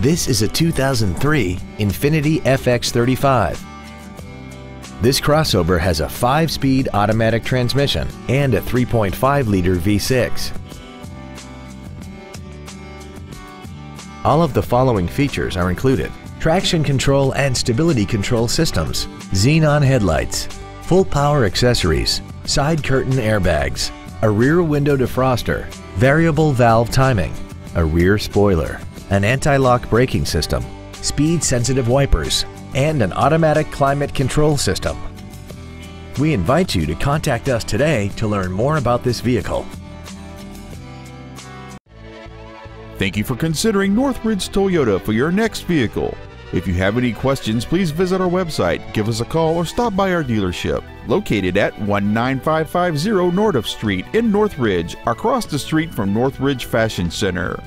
This is a 2003 Infiniti FX35. This crossover has a 5-speed automatic transmission and a 3.5-liter V6. All of the following features are included. Traction control and stability control systems, xenon headlights, full power accessories, side curtain airbags, a rear window defroster, variable valve timing, a rear spoiler, an anti-lock braking system, speed-sensitive wipers, and an automatic climate control system. We invite you to contact us today to learn more about this vehicle. Thank you for considering Northridge Toyota for your next vehicle. If you have any questions, please visit our website, give us a call, or stop by our dealership, located at 19550 Nordhoff Street in Northridge, across the street from Northridge Fashion Center.